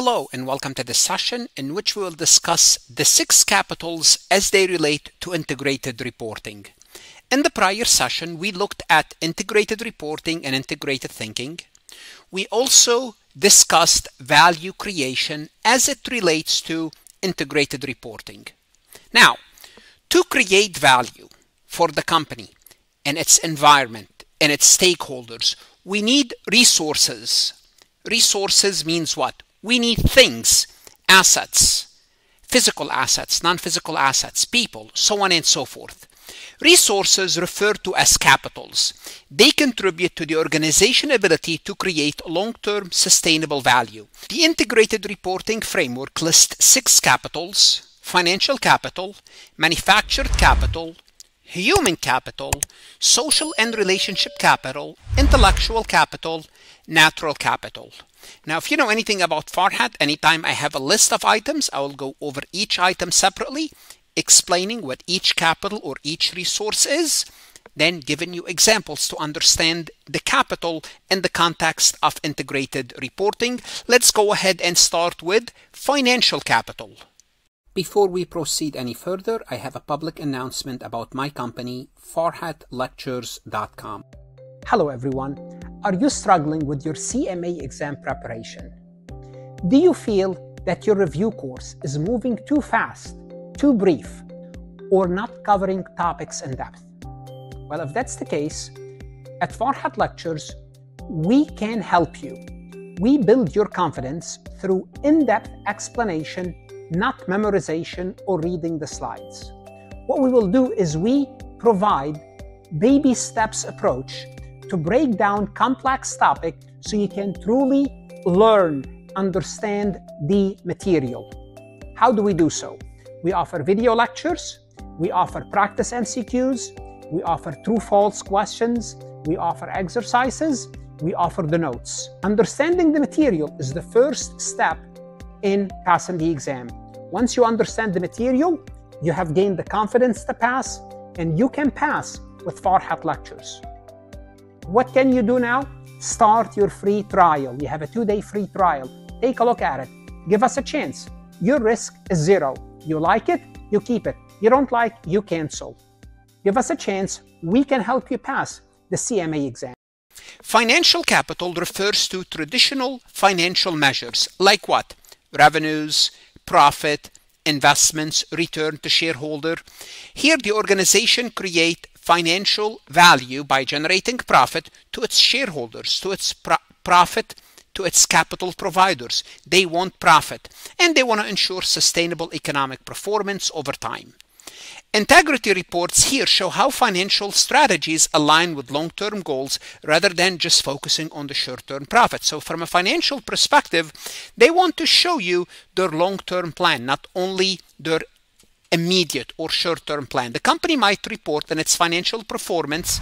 Hello and welcome to this session in which we will discuss the six capitals as they relate to integrated reporting. In the prior session, we looked at integrated reporting and integrated thinking. We also discussed value creation as it relates to integrated reporting. Now, to create value for the company and its environment and its stakeholders, we need resources. Resources means what? We need things, assets, physical assets, non-physical assets, people, so on and so forth. Resources referred to as capitals. They contribute to the organization ability to create long-term sustainable value. The integrated reporting framework lists six capitals, financial capital, manufactured capital, human capital, social and relationship capital, intellectual capital, natural capital. Now, if you know anything about Farhat, anytime I have a list of items, I will go over each item separately, explaining what each capital or each resource is, then giving you examples to understand the capital in the context of integrated reporting. Let's go ahead and start with financial capital. Before we proceed any further, I have a public announcement about my company, farhatlectures.com. Hello everyone. Are you struggling with your CMA exam preparation? Do you feel that your review course is moving too fast, too brief, or not covering topics in depth? Well, if that's the case, at Farhat Lectures, we can help you. We build your confidence through in-depth explanation, not memorization or reading the slides. What we will do is we provide baby steps approach to break down complex topic so you can truly learn, understand the material. How do we do so? We offer video lectures, we offer practice MCQs, we offer true-false questions, we offer exercises, we offer the notes. Understanding the material is the first step in passing the exam. Once you understand the material, you have gained the confidence to pass, and you can pass with Farhat lectures. What can you do now? Start your free trial. You have a two-day free trial. Take a look at it. Give us a chance. Your risk is zero. You like it, you keep it. You don't like, you cancel. Give us a chance. We can help you pass the CMA exam. Financial capital refers to traditional financial measures like what? Revenues, profit, investments, return to shareholder. Here the organization create financial value by generating profit to its shareholders, to its pro profit, to its capital providers. They want profit and they want to ensure sustainable economic performance over time. Integrated reports here show how financial strategies align with long-term goals rather than just focusing on the short-term profit. So from a financial perspective, they want to show you their long-term plan, not only their immediate or short-term plan. The company might report on its financial performance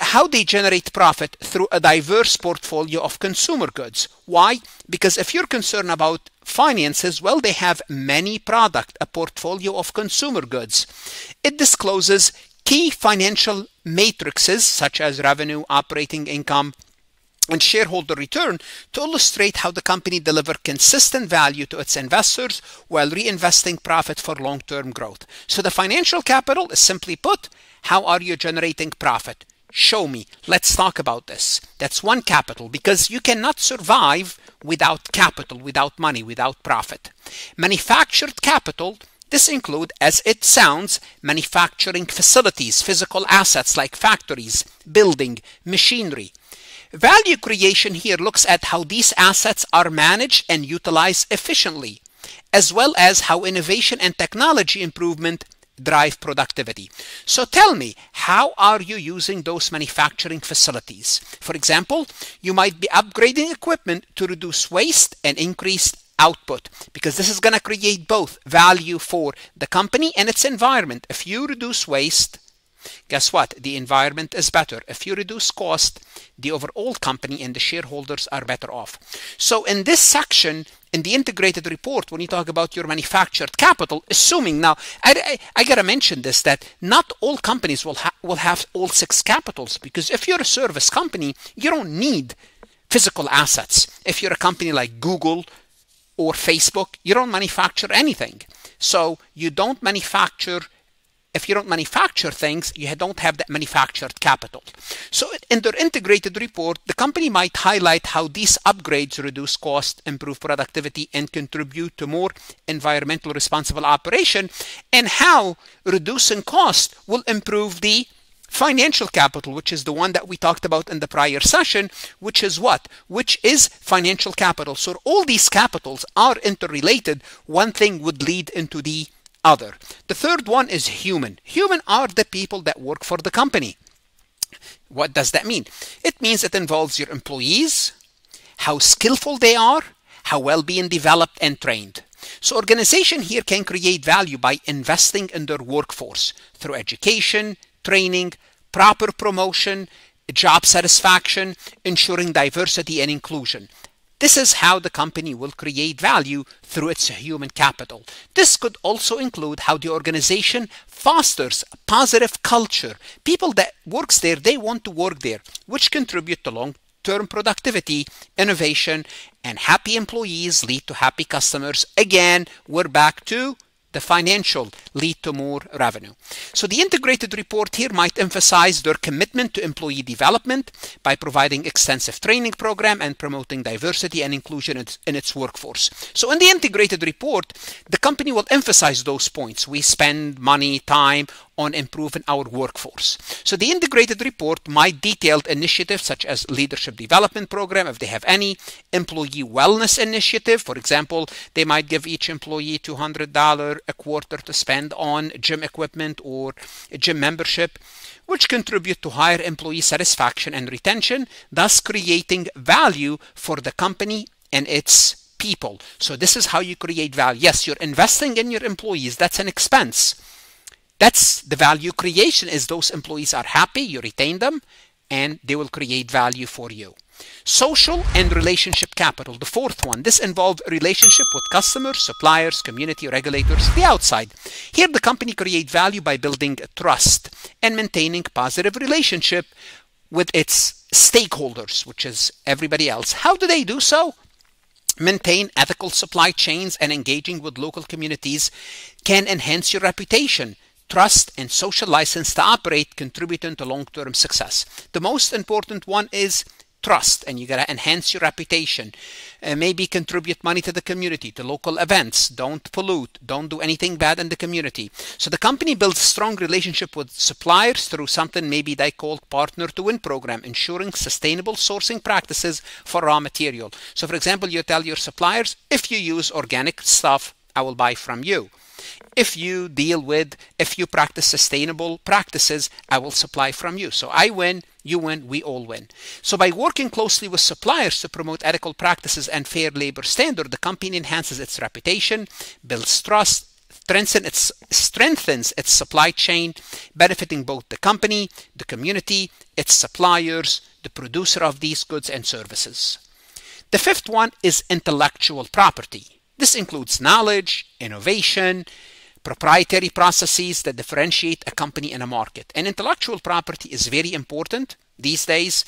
how they generate profit through a diverse portfolio of consumer goods. Why? Because if you're concerned about finances, well, they have many product, a portfolio of consumer goods. It discloses key financial matrices such as revenue, operating income, and shareholder return to illustrate how the company delivered consistent value to its investors while reinvesting profit for long-term growth. So the financial capital is simply put, how are you generating profit? Show me. Let's talk about this. That's one capital because you cannot survive without capital, without money, without profit. Manufactured capital this include, as it sounds, manufacturing facilities, physical assets like factories, building, machinery. Value creation here looks at how these assets are managed and utilized efficiently, as well as how innovation and technology improvement drive productivity. So tell me, how are you using those manufacturing facilities? For example, you might be upgrading equipment to reduce waste and increase output because this is going to create both value for the company and its environment. If you reduce waste, Guess what? The environment is better. If you reduce cost, the overall company and the shareholders are better off. So in this section, in the integrated report, when you talk about your manufactured capital, assuming now, I, I, I gotta mention this, that not all companies will, ha will have all six capitals because if you're a service company, you don't need physical assets. If you're a company like Google or Facebook, you don't manufacture anything. So you don't manufacture if you don't manufacture things, you don't have that manufactured capital. So in their integrated report, the company might highlight how these upgrades reduce cost, improve productivity, and contribute to more environmental responsible operation, and how reducing cost will improve the financial capital, which is the one that we talked about in the prior session, which is what? Which is financial capital. So all these capitals are interrelated. One thing would lead into the other. The third one is human. Human are the people that work for the company. What does that mean? It means it involves your employees, how skillful they are, how well being developed and trained. So organization here can create value by investing in their workforce through education, training, proper promotion, job satisfaction, ensuring diversity and inclusion. This is how the company will create value through its human capital. This could also include how the organization fosters a positive culture. People that works there, they want to work there, which contribute to long-term productivity, innovation, and happy employees lead to happy customers. Again, we're back to the financial lead to more revenue. So the integrated report here might emphasize their commitment to employee development by providing extensive training program and promoting diversity and inclusion in its workforce. So in the integrated report, the company will emphasize those points. We spend money, time on improving our workforce. So the integrated report might detail initiatives such as leadership development program, if they have any, employee wellness initiative. For example, they might give each employee $200 a quarter to spend on gym equipment or gym membership which contribute to higher employee satisfaction and retention, thus creating value for the company and its people. So this is how you create value. Yes, you're investing in your employees. That's an expense. That's the value creation is those employees are happy, you retain them, and they will create value for you. Social and relationship capital, the fourth one. This involves relationship with customers, suppliers, community regulators, the outside. Here the company create value by building trust and maintaining positive relationship with its stakeholders, which is everybody else. How do they do so? Maintain ethical supply chains and engaging with local communities can enhance your reputation trust, and social license to operate contributing to long-term success. The most important one is trust and you got to enhance your reputation. Uh, maybe contribute money to the community to local events. Don't pollute. Don't do anything bad in the community. So the company builds strong relationship with suppliers through something maybe they call partner to win program ensuring sustainable sourcing practices for raw material. So for example you tell your suppliers if you use organic stuff i will buy from you if you deal with, if you practice sustainable practices, I will supply from you. So I win, you win, we all win. So by working closely with suppliers to promote ethical practices and fair labor standard, the company enhances its reputation, builds trust, strengthens its, strengthens its supply chain, benefiting both the company, the community, its suppliers, the producer of these goods and services. The fifth one is intellectual property. This includes knowledge, innovation, proprietary processes that differentiate a company in a market. And intellectual property is very important these days.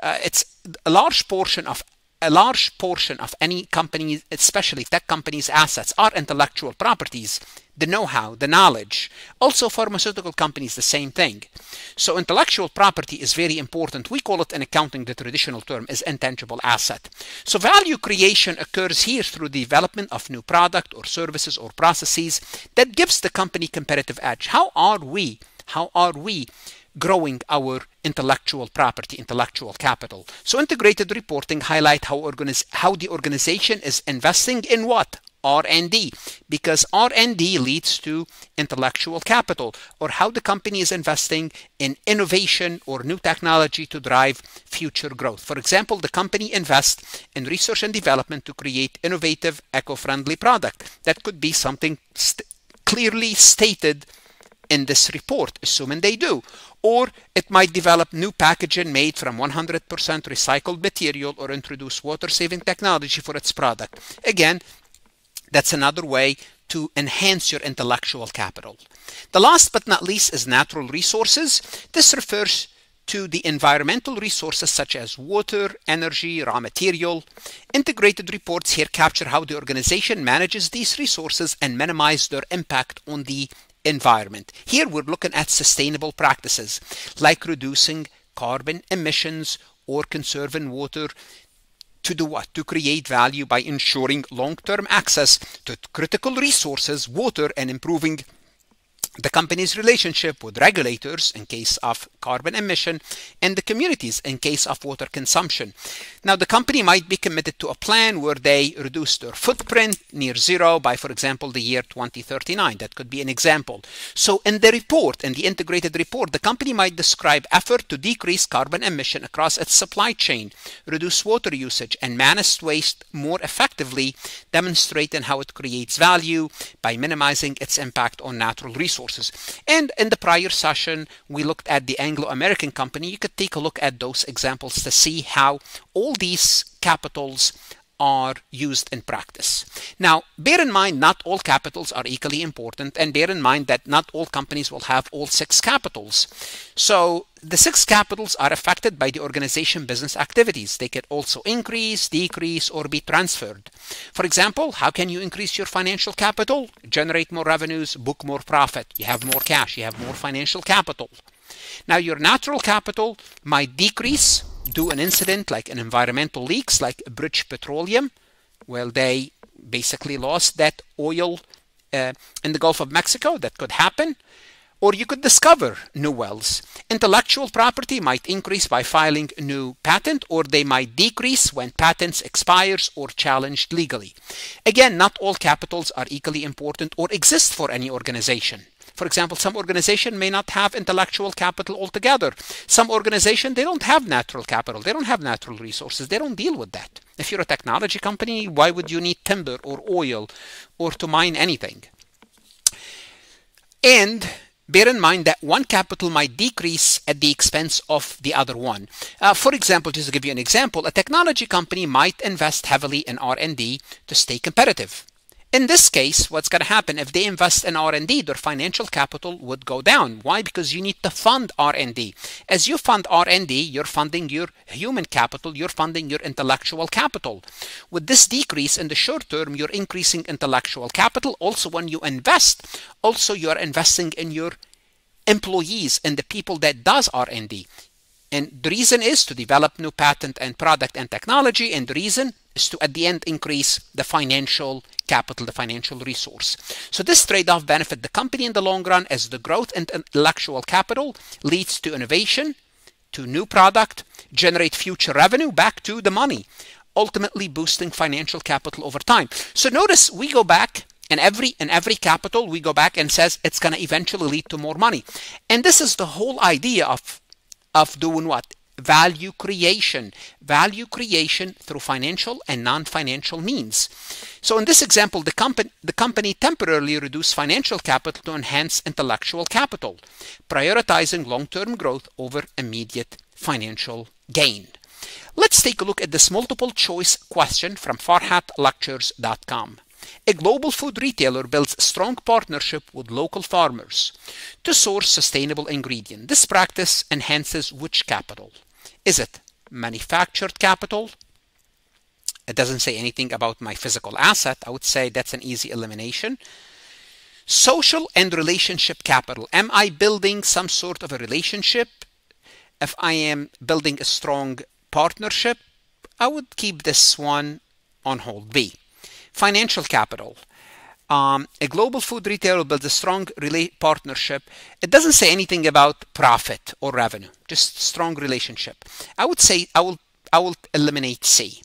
Uh, it's a large portion of a large portion of any company, especially tech companies' assets, are intellectual properties, the know-how, the knowledge. Also, pharmaceutical companies, the same thing. So intellectual property is very important. We call it in accounting, the traditional term is intangible asset. So value creation occurs here through the development of new product or services or processes that gives the company competitive edge. How are we? How are we growing our intellectual property, intellectual capital. So integrated reporting highlight how, how the organization is investing in what? R&D because R&D leads to intellectual capital or how the company is investing in innovation or new technology to drive future growth. For example, the company invests in research and development to create innovative eco-friendly product. That could be something st clearly stated in this report, assuming they do. Or it might develop new packaging made from 100% recycled material or introduce water-saving technology for its product. Again, that's another way to enhance your intellectual capital. The last but not least is natural resources. This refers to the environmental resources such as water, energy, raw material. Integrated reports here capture how the organization manages these resources and minimize their impact on the environment. Here we're looking at sustainable practices like reducing carbon emissions or conserving water to do what? To create value by ensuring long-term access to critical resources, water, and improving the company's relationship with regulators in case of carbon emission and the communities in case of water consumption. Now, the company might be committed to a plan where they reduce their footprint near zero by, for example, the year 2039. That could be an example. So, in the report, in the integrated report, the company might describe effort to decrease carbon emission across its supply chain, reduce water usage, and manage waste more effectively, demonstrating how it creates value by minimizing its impact on natural resources resources. And in the prior session, we looked at the Anglo-American company. You could take a look at those examples to see how all these capitals are used in practice. Now, bear in mind, not all capitals are equally important, and bear in mind that not all companies will have all six capitals. So, the six capitals are affected by the organization business activities. They could also increase, decrease, or be transferred. For example, how can you increase your financial capital? Generate more revenues, book more profit. You have more cash, you have more financial capital. Now, your natural capital might decrease do an incident like an environmental leaks like British Petroleum, well, they basically lost that oil uh, in the Gulf of Mexico. That could happen. Or you could discover new wells. Intellectual property might increase by filing new patent, or they might decrease when patents expires or challenged legally. Again, not all capitals are equally important or exist for any organization. For example, some organization may not have intellectual capital altogether. Some organization, they don't have natural capital. They don't have natural resources. They don't deal with that. If you're a technology company, why would you need timber or oil or to mine anything? And bear in mind that one capital might decrease at the expense of the other one. Uh, for example, just to give you an example, a technology company might invest heavily in R&D to stay competitive. In this case, what's going to happen if they invest in R&D, their financial capital would go down. Why? Because you need to fund R&D. As you fund R&D, you're funding your human capital, you're funding your intellectual capital. With this decrease in the short term, you're increasing intellectual capital. Also, when you invest, also you're investing in your employees and the people that does R&D. And the reason is to develop new patent and product and technology. And the reason is to, at the end, increase the financial capital, the financial resource. So this trade-off benefit the company in the long run as the growth in intellectual capital leads to innovation, to new product, generate future revenue back to the money, ultimately boosting financial capital over time. So notice we go back and every in every capital we go back and says it's going to eventually lead to more money. And this is the whole idea of of doing what? Value creation. Value creation through financial and non-financial means. So in this example, the, company, the company temporarily reduced financial capital to enhance intellectual capital, prioritizing long-term growth over immediate financial gain. Let's take a look at this multiple choice question from farhatlectures.com. A global food retailer builds strong partnership with local farmers to source sustainable ingredient. This practice enhances which capital? Is it manufactured capital? It doesn't say anything about my physical asset. I would say that's an easy elimination. Social and relationship capital. Am I building some sort of a relationship? If I am building a strong partnership, I would keep this one on hold B. Financial capital. Um, a global food retailer builds a strong partnership. It doesn't say anything about profit or revenue, just strong relationship. I would say I will I will eliminate C.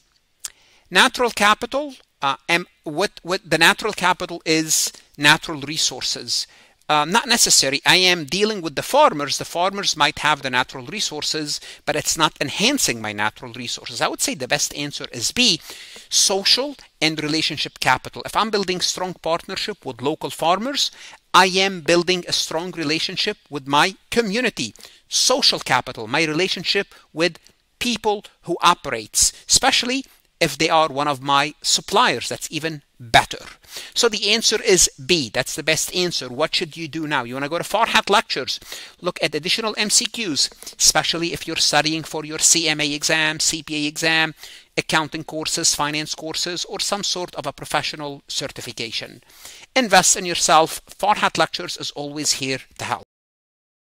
Natural capital. Uh, and what what the natural capital is natural resources. Uh, not necessary. I am dealing with the farmers. The farmers might have the natural resources, but it's not enhancing my natural resources. I would say the best answer is B, social and relationship capital. If I'm building strong partnership with local farmers, I am building a strong relationship with my community. Social capital, my relationship with people who operates, especially if they are one of my suppliers. That's even better. So the answer is B. That's the best answer. What should you do now? You want to go to Farhat Lectures, look at additional MCQs, especially if you're studying for your CMA exam, CPA exam, accounting courses, finance courses, or some sort of a professional certification. Invest in yourself. Farhat Lectures is always here to help.